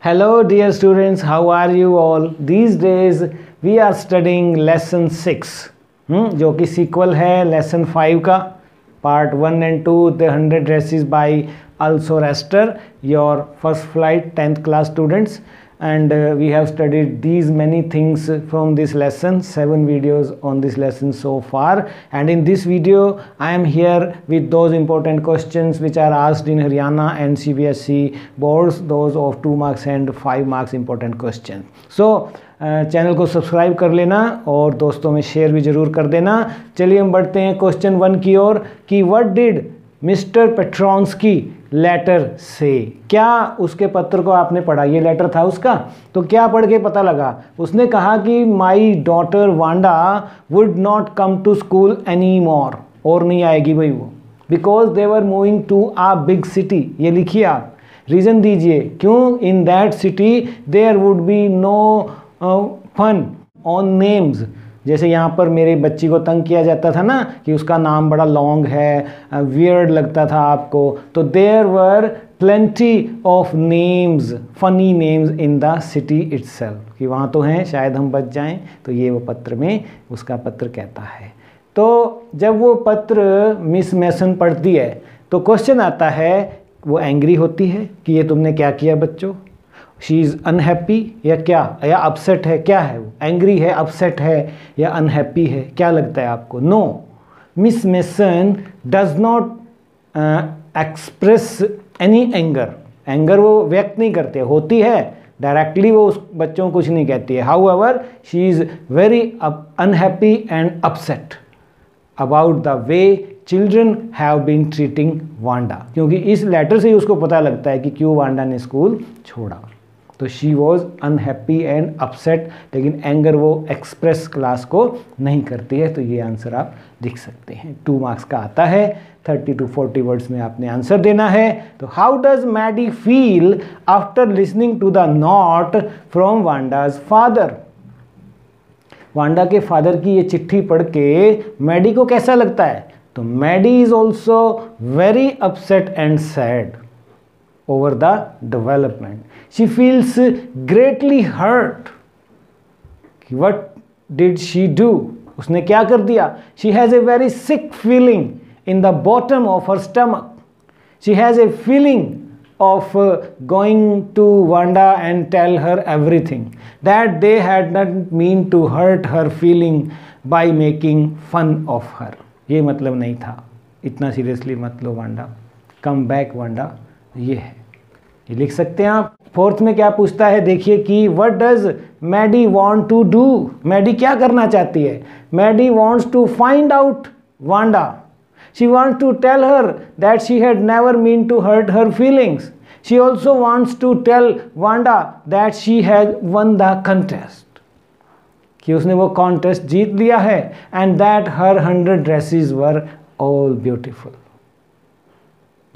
Hello dear students, how are you all? These days we are studying lesson 6 hmm, जो कि sequel है lesson 5 का part 1 and 2 the 100 dresses by also Rester your first flight 10th class students and uh, we have studied these many things from this lesson seven videos on this lesson so far and in this video i am here with those important questions which are asked in haryana and cbsc boards those of 2 marks and 5 marks important question so channel को subscribe कर लेना और दोस्तों में share भी ज़रूर कर देना चलिए हम बढ़ते हैं क्वेश्चन वन की ओर कि what did mister Petronski letter से। क्या उसके पत्र को आपने पढ़ा? ये लेटर था उसका। तो क्या पढ़ के पता लगा? उसने कहा कि my daughter Wanda would not come to school any more और नहीं आएगी भाई वो। Because they were moving to a big city ये लिखिए आप। रीज़न दीजिए। क्यों? In that city there would be no fun on names जैसे यहाँ पर मेरे बच्ची को तंग किया जाता था ना कि उसका नाम बड़ा लॉन्ग है वियर्ड लगता था आपको तो there were plenty of names funny names in the city it's कि वहाँ तो हैं, शायद हम बच जाएँ तो ये वो पत्र में उसका पत्र कहता है। तो जब वो पत्र मिस मैसन पढ़ती है तो क्वेश्चन आता है, वो एंग्री होती है कि ये तुमने क्या किया बच्चों? शी इज़ अनहैप्पी या क्या? या अपसेट है? क्या है वो? एंग्री है अपसेट है या अनहैप्पी है? क्या लगता है आपको? No miss Mason does not express any anger anger वो व्यक्त नहीं करते, होती है। डायरेक्टली वो उस बच्चों को कुछ नहीं कहती है। However she is very unhappy and upset about the way children have been treating Wanda क्योंकि इस लेटर से ही उसको पता लगता है कि क्यों वांडा ने स्कूल छोड़ा। तो she was unhappy and upset लेकिन एंगर वो एक्सप्रेस क्लास को नहीं करती है तो ये आंसर आप लिख सकते हैं। टू मार्क्स का आता है थर्टी टू फोर्टी वर्ड्स में आपने आंसर देना है। तो how does Maddie feel after listening to the note from Wanda's father Wanda के फादर की ये चिट्ठी पढ़ के मैडी को कैसा लगता है? तो Maddie is also very upset and sad over the development. She feels greatly hurt. What did she do? उसने क्या कर दिया She has a very sick feeling in the bottom of her stomach. She has a feeling of uh, going to Wanda and tell her everything. That they had not mean to hurt her feeling by making fun of her. ये मतलब नहीं था इतना seriously मत लो Wanda come back Wanda ये है। ये लिख सकते हैं आप। फोर्थ में क्या पूछता है? देखिए कि what does Maddie want to do Maddie क्या करना चाहती है? Maddie wants to find out Wanda she wants to tell her that she had never mean to hurt her feelings she also wants to tell Wanda that she has won the contest कि उसने वो contest जीत लिया है and that her hundred dresses were all beautiful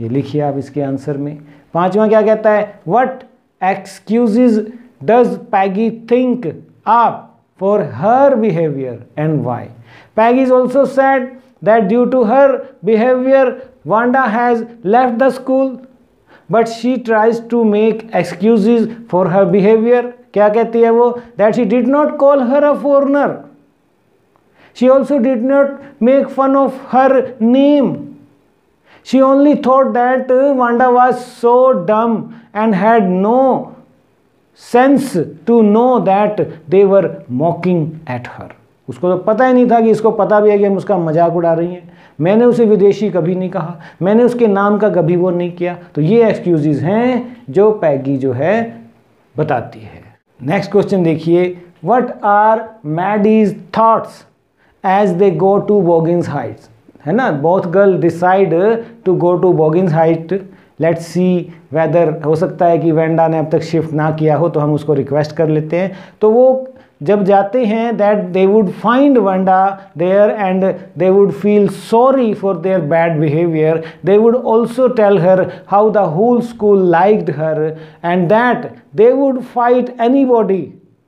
ये लिखिए आप इसके आंसर में। पांचवा क्या कहता है? What excuse does Peggy think up for her behaviour and why Peggy is also said that due to her behaviour Wanda has left the school but she tries to make excuse for her behaviour क्या कहती है वो? That she did not call her a foreigner she also did not make fun of her name She only thought that Wanda was so dumb and had no sense to know that they were mocking at her. उसको तो पता ही नहीं था कि इसको पता भी है कि हम उसका मज़ाक उड़ा रही हैं। मैंने उसे विदेशी कभी नहीं कहा। मैंने उसके नाम का कभी वो नहीं किया। तो ये एक्सक्यूजेज हैं जो पैगी जो है बताती है। नेक्स्ट क्वेश्चन देखिए। What are Maddie's thoughts as they go to वोगिंग्स Heights है ना? Both girl decide to go to Boggins height let see whether हो सकता है कि वेंडा ने अब तक शिफ्ट ना किया हो तो हम उसको रिक्वेस्ट कर लेते हैं। तो वो जब जाते हैं that they would find Wanda there and they would feel sorry for their bad behaviour they would also tell her how the whole school liked her and that they would fight anybody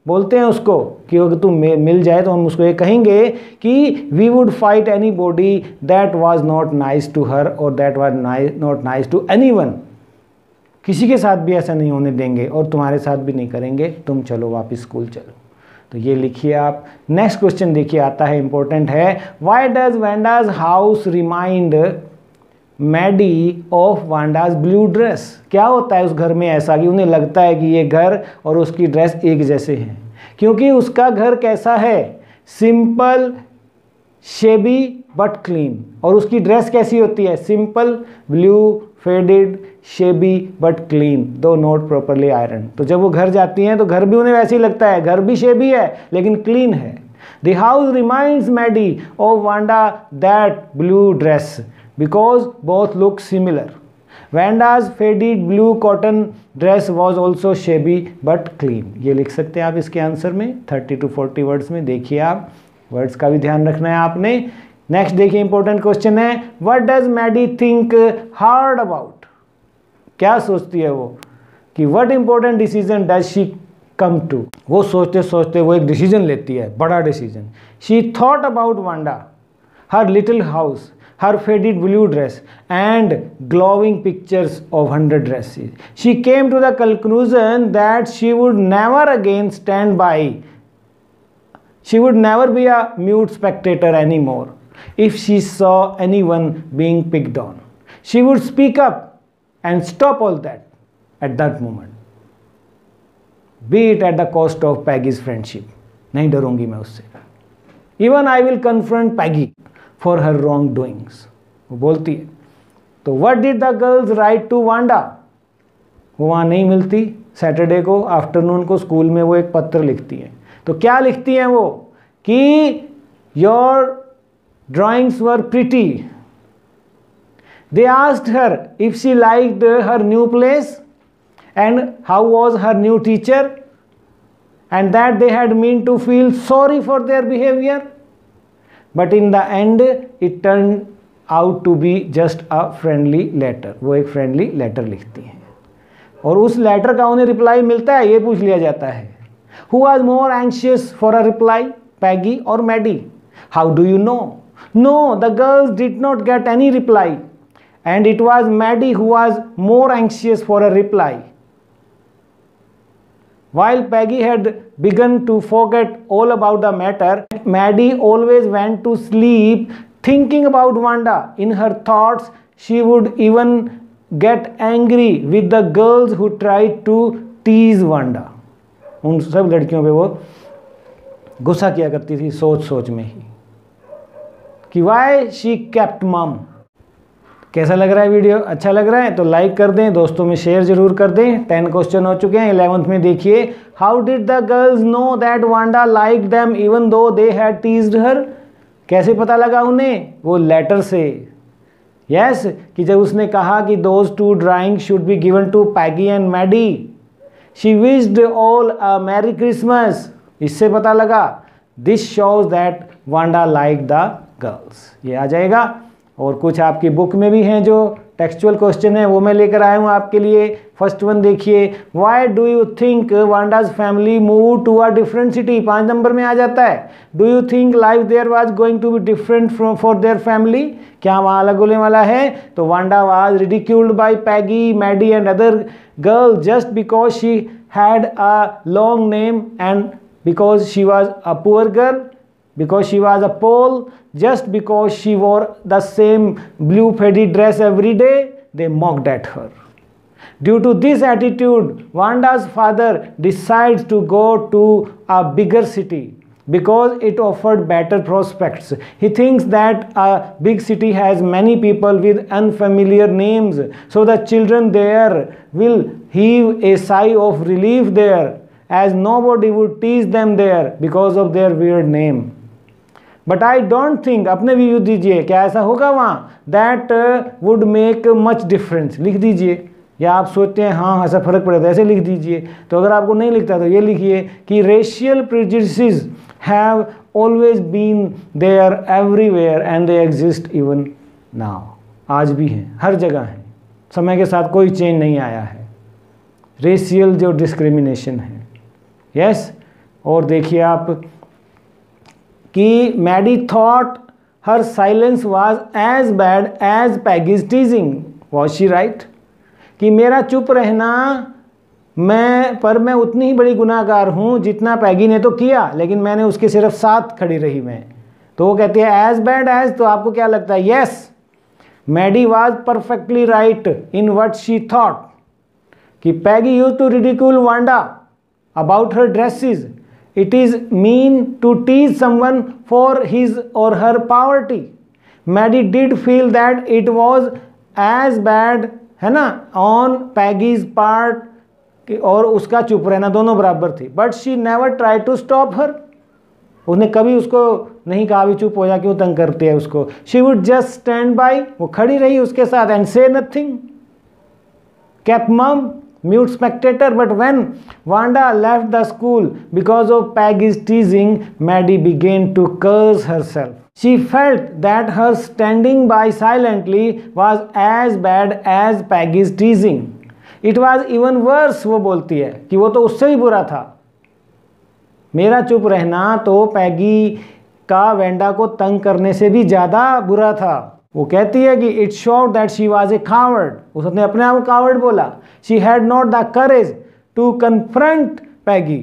बोलते हैं उसको कि अगर तुम मिल जाए तो हम उसको ये कहेंगे कि we would fight anybody that was not nice to her और that was not nice to any किसी के साथ भी ऐसा नहीं होने देंगे और तुम्हारे साथ भी नहीं करेंगे। तुम चलो वापस स्कूल चलो। तो ये लिखिए आप। नेक्स्ट क्वेश्चन देखिए आता है इंपॉर्टेंट है। Why does Wanda's house remind Maddie of Wanda's blue dress. क्या होता है उस घर में ऐसा कि उन्हें लगता है कि ये घर और उसकी ड्रेस एक जैसे हैं? क्योंकि उसका घर कैसा है? Simple, shabby, but clean. और उसकी ड्रेस कैसी होती है? Simple, blue, faded, shabby, but clean. Though not properly iron. तो जब वो घर जाती हैं तो घर भी उन्हें वैसे ही लगता है। घर भी शेबी है, लेकिन क्लीन है। The house reminds Maddie of Wanda that blue dress because both look similar. Vanda's faded blue cotton dress was also shabby but clean. ये लिख सकते हैं आप इसके आंसर में 30 टू 40 वर्ड्स में। देखिए आप वर्ड्स का भी ध्यान रखना है आपने। नेक्स्ट देखिए इंपॉर्टेंट क्वेश्चन है what does Maddie think hard about क्या सोचती है वो? कि what important decision does she come to वो सोचते सोचते वो एक डिसीज़न लेती है, बड़ा decision she thought about Wanda her little house her faded blue dress and glowing pictures of hundred dresses. She came to the conclusion that she would never again stand by. She would never be a mute spectator anymore if she saw anyone being picked on. She would speak up and stop all that at that moment. Be it at the cost of Peggy's friendship. नहीं डरूंगी मैं उससे even I will confront Peggy for her wrong doings वो बोलती है तो what did the girls write to Wanda वो वहाँ नहीं मिलती। सैटरडे को आफ्टरनून को स्कूल में वो एक पत्र लिखती हैं। तो क्या लिखती हैं वो? कि your drawings were pretty they asked her if she like her new place and how was her new teacher and that they had mean to feel sorry for their behaviour but in the end it turn out to be just a friendly letter वो एक friendly letter लिखती हैं। और उस letter का उन्हें reply मिलता है, ये पूछ लिया जाता है। Who was more anxious for a reply Peggy और Maddie how do you know no the girls did not get any reply and it was Maddie who was more anxious for a reply While Peggy had begun to forget all about the matter, Maddie always went to sleep thinking about Wanda. In her thoughts, she would even get angry with the girls who tried to tease Wanda. उन सब लड़कियों पे वो गुस्सा किया करती थी सोच सोच में ही कि वाई शी कैप्ट मम कैसा लग रहा है वीडियो? अच्छा लग रहा है तो लाइक कर दें दोस्तों में शेयर ज़रूर कर दें। टेन क्वेश्चन हो चुके हैं इलेवंथ में देखिए how did the girls know that Wanda like them even though they had teased हर कैसे पता लगा उन्हें? वो लेटर से। यस yes, कि जब उसने कहा कि those two drawing should be given to Peggy and Maddie she wished all a merry Christmas इससे पता लगा this shows that Wanda like the girls ये आ जाएगा। और कुछ आपकी बुक में भी हैं जो टेक्सचुअल क्वेश्चन है, वो मैं लेकर आया हूँ आपके लिए। फ़र्स्ट वन देखिए why do you think Wanda's family move to a different city पाँच नंबर में आ जाता है। Do you think life there was going to be different from for their family क्या वहाँ अलग होने वाला है? तो Wanda was ridiculed by Peggy Maddie and other girl just because she had a long name and because she was a poor girl because she was a Pole, just because she wore the same blue faded dress every day, they mocked at her. Due to this attitude, Wanda's father decides to go to a bigger city because it offered better prospects. He thinks that a big city has many people with unfamiliar names, so the children there will heave a sigh of relief there, as nobody would tease them there because of their weird name. But I don't think अपने view दीजिए, क्या ऐसा होगा वहाँ? That would make much difference लिख दीजिए। या आप सोचते हैं हाँ ऐसा फ़र्क पड़ेगा ऐसे लिख दीजिए। तो अगर आपको नहीं लिखता तो ये लिखिए कि racial prejudices have always been there everywhere and they exist even now आज भी हैं, हर जगह हैं। समय के साथ कोई चेंज नहीं आया है। रेशियल जो डिस्क्रिमिनेशन है। Yes yes? और देखिए आप कि Maddie thought her silence was as bad as Peggy's teasing. Was she right कि मेरा चुप रहना, मैं, पर मैं उतनी ही बड़ी गुनाहगार हूँ जितना पैगी ने तो किया, लेकिन मैंने उसके सिर्फ़ साथ खड़ी रही मैं। तो वो कहती है एज बैड एज तो आपको क्या लगता है? Yes Maddie was perfectly right in what she thought कि Peggy used to ridicule Wanda about her dresses it is mean to tease someone for his और her poverty Maddie did feel that it was as bad है ना on Peggy's part और उसका चुप रहना दोनों बराबर थी। But she never try to stop her उसने कभी उसको नहीं कहा भी चुप हो जा, क्यों तंग करती है उसको? She would just stand by वो खड़ी रही उसके साथ and say nothing keep mum mute spectator but when Wanda left the school because of Peggy's teasing Maddie began to curse herself she felt that her standing by silently was as bad as Peggy's teasing it was even worse वो बोलती है कि वो तो उससे ही बुरा था मेरा चुप रहना तो पैगी का वेंडा को तंग करने से भी ज़्यादा बुरा था वो कहती है कि it showed that she was a coward उसने अपने आप को कावर्ड बोला। She had not the courage to confront Peggy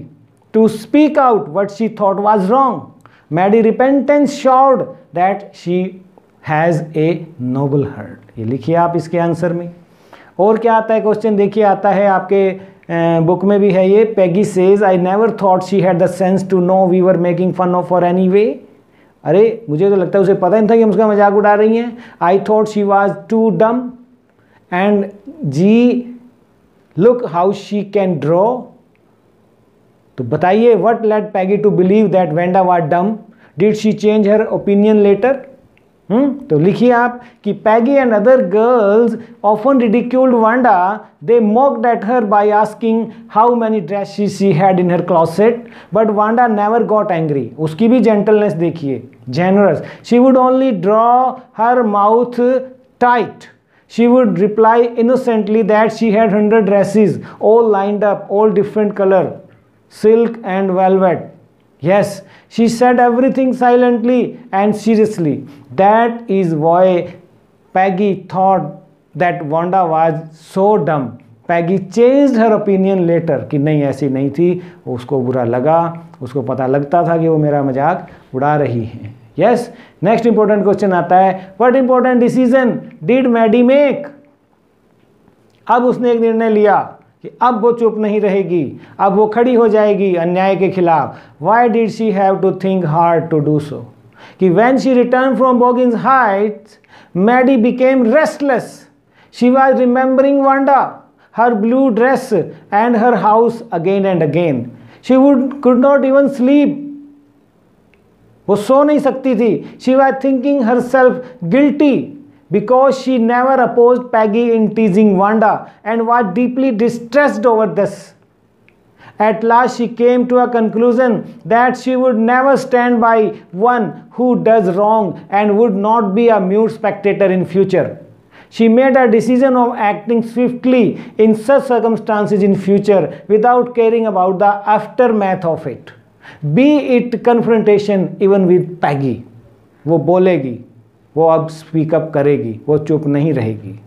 to speak out what she thought was wrong Maddie repentance showed that she has a noble heart ये लिखिए आप इसके answer में। और क्या आता है क्वेश्चन देखिए आता है आपके बुक में भी है ये। Peggy says I never thought she had the sense to know we were making fun of for anyway अरे, मुझे तो लगता है उसे पता नहीं था कि हम उसका मज़ाक उड़ा रही हैं। I thought she was too dumb and gee look how she can draw तो बताइए what let Peggy to believe that Wanda was dumb did she change her opinion later hmm? तो लिखिए आप कि Peggy and other girls often ridiculed Wanda they mocked at her by asking how many dresses she had in her closet but Wanda never got angry उसकी भी gentleness देखिए. Generous she would only draw her mouth tight she would reply innocently that she had 100 dresses, all lined up, all different color, silk and velvet. Yes, she said everything silently and seriously. That is why Peggy thought that Wanda was so dumb. Peggy change her opinion later कि नहीं ऐसी नहीं थी। उसको बुरा लगा। उसको पता लगता था कि वो मेरा मज़ाक उड़ा रही है। यस नेक्स्ट इंपॉर्टेंट क्वेश्चन आता है। What important decision did Maddie make अब उसने एक निर्णय लिया। कि अब वो चुप नहीं रहेगी, अब वो खड़ी हो जाएगी अन्याय के खिलाफ। Why did she have to think hard to do so कि when she return from बोगिंग Heights Maddie became restless she was remembering Wanda her blue dress and her house again and again she would could not even sleep वो सो नहीं सकती थी। She was thinking herself guilty because she never opposed Peggy in teasing Wanda and was deeply distressed over this. At last, she came to a conclusion that she would never stand by one who does wrong and would not be a mute spectator in future. She made a decision of acting swiftly in such circumstances in future without caring about the aftermath of it. Be it confrontation even with Peggy. वो बोलेगी वो अब speak up करेगी, वो चुप नहीं रहेगी।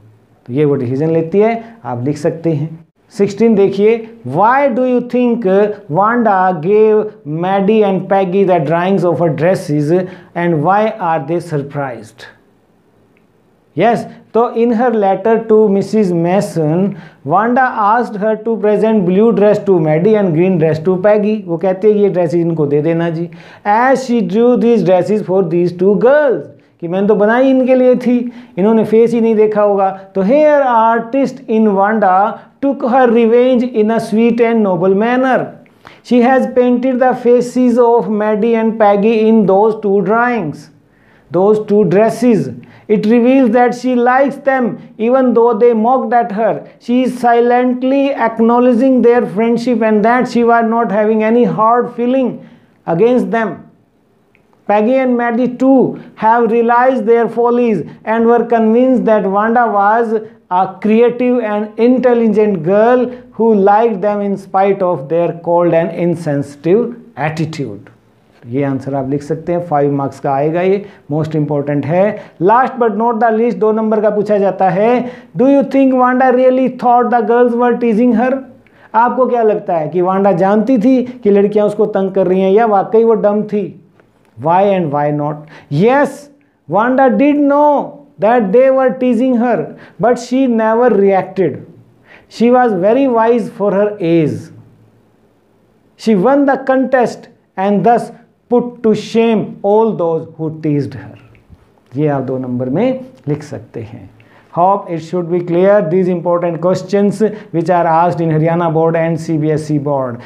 तो ये वो डिसीज़न लेती है, आप लिख सकते हैं। सिक्सटीन देखिए why do you think Wanda gave Maddie and Peggy the drawings of a dresses and why are they surprised yes तो in her letter to Mrs Mason Wanda asked her to present blue dress to Maddie and green dress to Peggy वो कहते हैं, ये dresses इनको दे देना जी। As she drew these dresses for these two girls कि मैंने तो बनाई इनके लिए थी, इन्होंने फेस ही नहीं देखा होगा। तो here artist in Wanda took her revenge in a sweet and noble manner she has painted the faces of Maddie and Peggy in those two drawings those two dresses it reveals that she likes them even though they mock that her she is silently acknowledging their friendship and that she were not having any hard feeling against them Peggy and Maddie too have realized their follies and were convinced that Wanda was a creative and intelligent girl who liked them in spite of their cold and insensitive attitude. ये answer आप लिख सकते हैं five marks का आएगा ये most important है last but not the least दो नंबर का पूछा जाता है do you think Wanda really thought the girls were teasing her आपको क्या लगता है कि वांडा जानती थी कि लड़कियाँ उसको तंग कर रही हैं या वाकई वो डम थी why and why not yes Wanda did know that they were teasing her but she never reacted she was very wise for her age she won the contest and thus put to shame all those who teased her ये आप दो number में लिख सकते हैं hope it should be clear these important question which are asked in Haryana board and C B S E board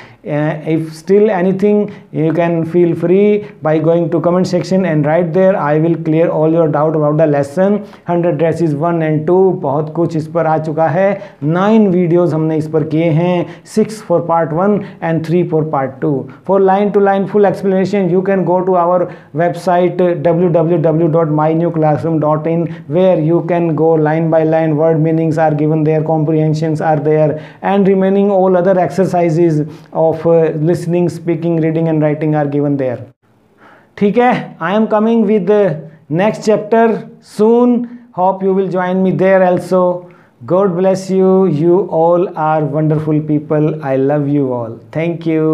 if still anything you can feel free by going to comment section and write there I will clear all your doubt about the lesson hundred dresses one and two बहुत कुछ इस पर आ चुका है। Nine videos हमने इस पर किए हैं। Six for part one and three for part two for line to line full explanation you can go to our website W W W dot my new classroom dot in where you can go line line by line word meanings are given there comprehensions are there and remaining all other exercises of uh, listening speaking reading and writing are given there ठीक है I am coming with next chapter soon hope you will join me there also god bless you you all are wonderful people i love you all thank you